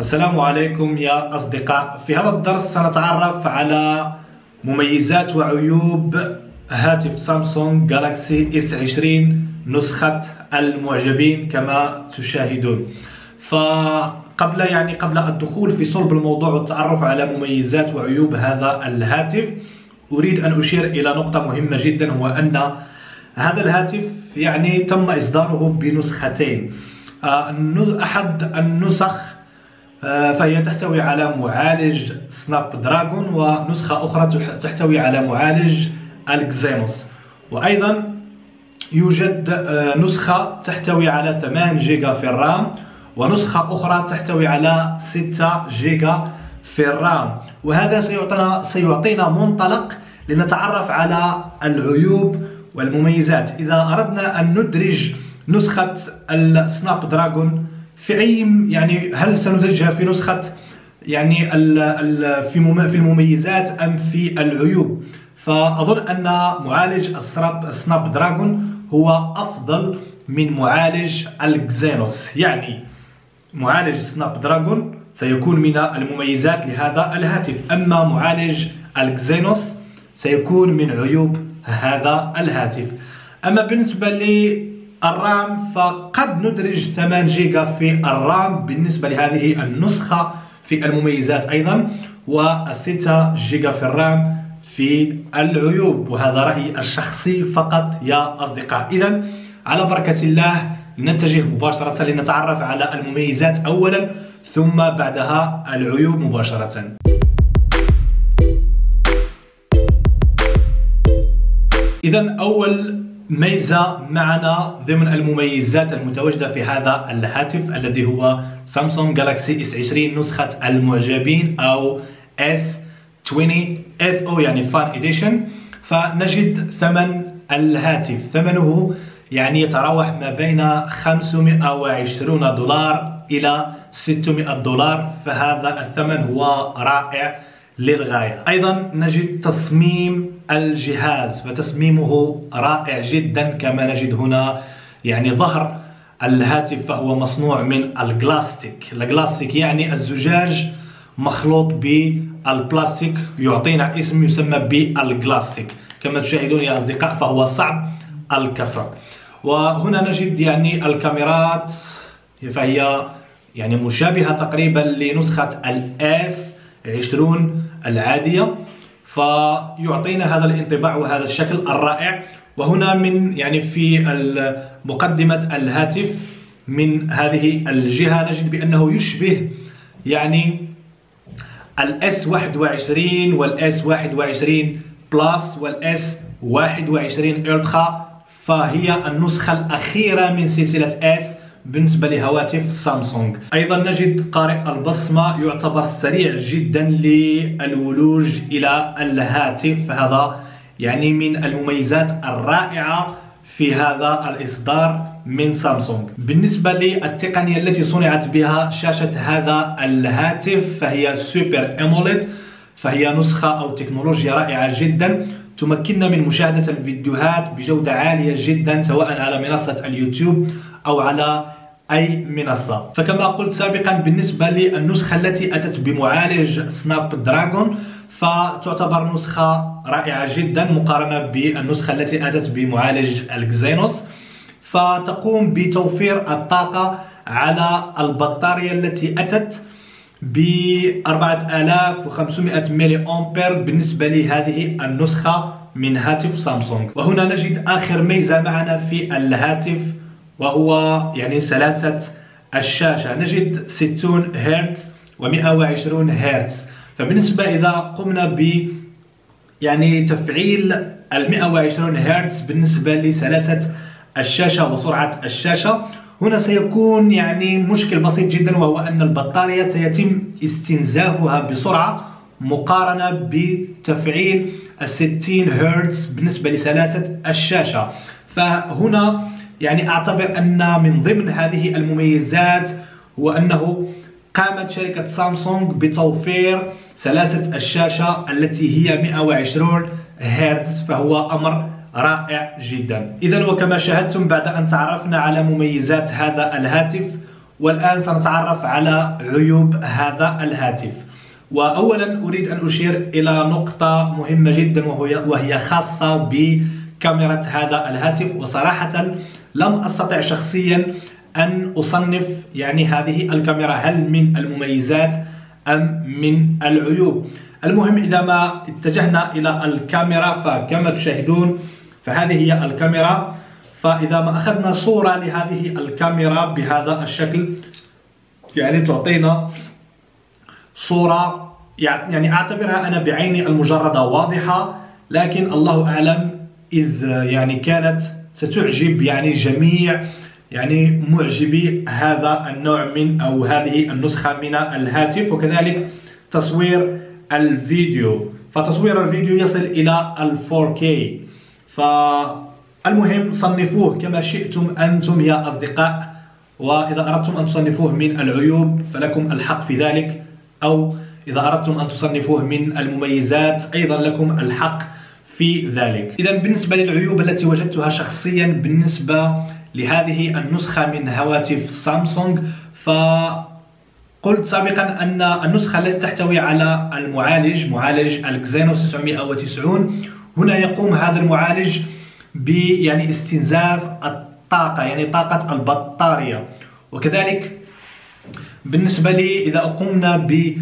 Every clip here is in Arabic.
السلام عليكم يا أصدقاء. في هذا الدرس سنتعرف على مميزات وعيوب هاتف سامسونج جالاكسي إس 20 نسخة المعجبين كما تشاهدون. فقبل يعني قبل الدخول في صلب الموضوع والتعرف على مميزات وعيوب هذا الهاتف أريد أن أشير إلى نقطة مهمة جدا هو أن هذا الهاتف يعني تم إصداره بنسختين. آه، أحد النسخ فهي تحتوي على معالج Snapdragon ونسخة أخرى تحتوي على معالج ال Exynos وأيضا يوجد آه، نسخة تحتوي على 8 جيجا في ال RAM ونسخة أخرى تحتوي على 6 جيجا في الرام. وهذا سيعطينا سيعطينا منطلق لنتعرف على العيوب والمميزات. إذا أردنا أن ندرج نسخة ال Snapdragon في أي يعني هل سندرجها في نسخة يعني ال ال في في المميزات أم في العيوب؟ فأظن أن معالج ال Snapdragon هو أفضل من معالج ال Exynos. يعني معالج Snapdragon سيكون من المميزات لهذا الهاتف. أما معالج الكزينوس سيكون من عيوب هذا الهاتف. أما بالنسبة لي الرام فقد ندرج 8 جيجا في الرام بالنسبة لهذه النسخة في المميزات أيضا و6 جيجا في الرام في العيوب وهذا رأيي الشخصي فقط يا أصدقاء. إذا على بركة الله نتجه مباشرة لنتعرف على المميزات أولا ثم بعدها العيوب مباشرة. إذا أول ميزة معنا ضمن المميزات المتواجدة في هذا الهاتف الذي هو سامسونج Galaxy S 20 نسخة المعجبين أو S 20 FE أو يعني Fan Edition فنجد ثمن الهاتف. ثمنه يعني يتراوح ما بين 520 دولار إلى 600 دولار. فهذا الثمن هو رائع للغاية. أيضا نجد تصميم الجهاز فتصميمه رائع جدا كما نجد هنا. يعني ظهر الهاتف فهو مصنوع من الجلاستيك. الجلاستيك يعني الزجاج مخلوط بالبلاستيك يعطينا اسم يسمى بالجلاستيك. كما تشاهدون يا أصدقاء فهو صعب الكسر. وهنا نجد يعني الكاميرات فهي يعني مشابهة تقريبا لنسخة الاس 20 العادية. فيعطينا هذا الانطباع وهذا الشكل الرائع. وهنا من يعني في مقدمة الهاتف من هذه الجهة نجد بأنه يشبه يعني الإس 21 والإس 21 Plus وال S 21 Ultra فهي النسخة الأخيرة من سلسلة S بالنسبة لهواتف سامسونج. أيضا نجد قارئ البصمة يعتبر سريع جدا للولوج إلى الهاتف. هذا يعني من المميزات الرائعة في هذا الإصدار من سامسونج. بالنسبة للتقنية التي صنعت بها شاشة هذا الهاتف فهي Super AMOLED فهي نسخة أو تكنولوجيا رائعة جدا. تمكننا من مشاهدة الفيديوهات بجودة عالية جدا سواء على منصة اليوتيوب أو على أي منصة. فكما قلت سابقا بالنسبة للنسخة التي أتت بمعالج سناب دراجون فتعتبر نسخة رائعة جدا مقارنة بالنسخة التي أتت بمعالج الكزينوس فتقوم بتوفير الطاقة على البطارية التي أتت ب 4500 ملي أمبير بالنسبة لهذه النسخة من هاتف سامسونج. وهنا نجد آخر ميزة معنا في الهاتف وهو يعني سلاسة الشاشة. نجد 60 هرتز و120 هرتز. فبالنسبة إذا قمنا ب يعني تفعيل ال 120 هرتز بالنسبة لسلاسة الشاشة وسرعة الشاشة هنا سيكون يعني مشكل بسيط جدا وهو أن البطارية سيتم استنزافها بسرعة مقارنة بتفعيل ال 60 هرتز بالنسبة لسلاسة الشاشة. فهنا يعني أعتبر أن من ضمن هذه المميزات هو أنه قامت شركة سامسونج بتوفير سلاسة الشاشة التي هي 120 هرتز فهو أمر رائع جدا. إذا وكما شاهدتم بعد أن تعرفنا على مميزات هذا الهاتف والآن سنتعرف على عيوب هذا الهاتف. وأولا أريد أن أشير إلى نقطة مهمة جدا وهي خاصة بكاميرا هذا الهاتف وصراحة لم أستطع شخصيا أن أصنف يعني هذه الكاميرا هل من المميزات أم من العيوب؟ المهم إذا ما اتجهنا إلى الكاميرا فكما تشاهدون فهذه هي الكاميرا. فإذا ما أخذنا صورة لهذه الكاميرا بهذا الشكل يعني تعطينا صورة يعني أعتبرها أنا بعيني المجردة واضحة لكن الله أعلم إذ يعني كانت ستعجب يعني جميع يعني معجبي هذا النوع من أو هذه النسخة من الهاتف وكذلك تصوير الفيديو. فتصوير الفيديو يصل إلى ال 4K فالمهم صنفوه كما شئتم أنتم يا أصدقاء وإذا أردتم أن تصنفوه من العيوب فلكم الحق في ذلك أو إذا أردتم أن تصنفوه من المميزات أيضا لكم الحق في ذلك. إذا بالنسبة للعيوب التي وجدتها شخصيا بالنسبة لهذه النسخة من هواتف سامسونج فقلت سابقا أن النسخة التي تحتوي على المعالج معالج الكزينوس 990 هنا يقوم هذا المعالج ب يعني استنزاف الطاقة يعني طاقة البطارية. وكذلك بالنسبة لي إذا قمنا ب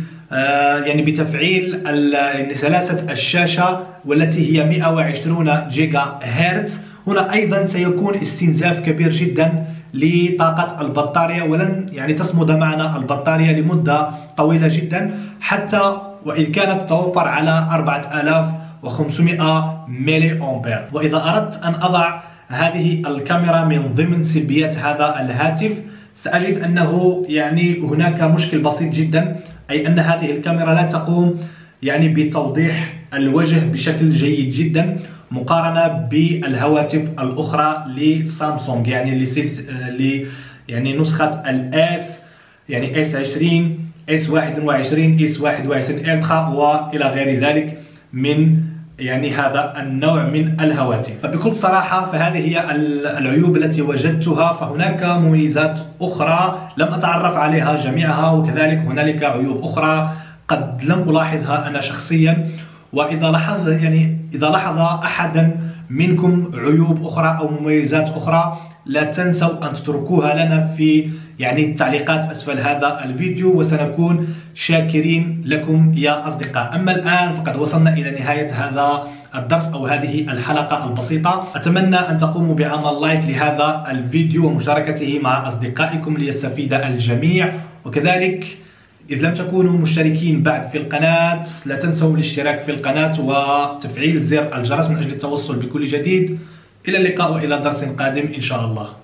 يعني بتفعيل يعني سلاسة الشاشة والتي هي 120 جيجا هرتز. هنا أيضا سيكون استنزاف كبير جدا لطاقة البطارية ولن يعني تصمد معنا البطارية لمدة طويلة جدا حتى وإن كانت تتوفر على 4500 ملي أمبير. وإذا أردت أن أضع هذه الكاميرا من ضمن سلبيات هذا الهاتف سأجد أنه يعني هناك مشكل بسيط جدا. أي أن هذه الكاميرا لا تقوم يعني بتوضيح الوجه بشكل جيد جدا مقارنة بالهواتف الأخرى لسامسونج يعني ل يعني نسخة ال S يعني S 20 S 21 S 21 Ultra وإلى غير ذلك من يعني هذا النوع من الهواتف. فبكل صراحة فهذه هي العيوب التي وجدتها. فهناك مميزات أخرى لم أتعرف عليها جميعها وكذلك هنالك عيوب أخرى قد لم ألاحظها أنا شخصيا. وإذا لاحظ يعني إذا لاحظ أحدا منكم عيوب أخرى أو مميزات أخرى لا تنسوا أن تتركوها لنا في يعني التعليقات أسفل هذا الفيديو وسنكون شاكرين لكم يا أصدقاء. أما الآن فقد وصلنا إلى نهاية هذا الدرس أو هذه الحلقة البسيطة. أتمنى أن تقوموا بعمل لايك لهذا الفيديو ومشاركته مع أصدقائكم ليستفيد الجميع. وكذلك إذ لم تكونوا مشتركين بعد في القناة لا تنسوا الاشتراك في القناة وتفعيل زر الجرس من أجل التوصل بكل جديد. إلى اللقاء وإلى درس قادم إن شاء الله.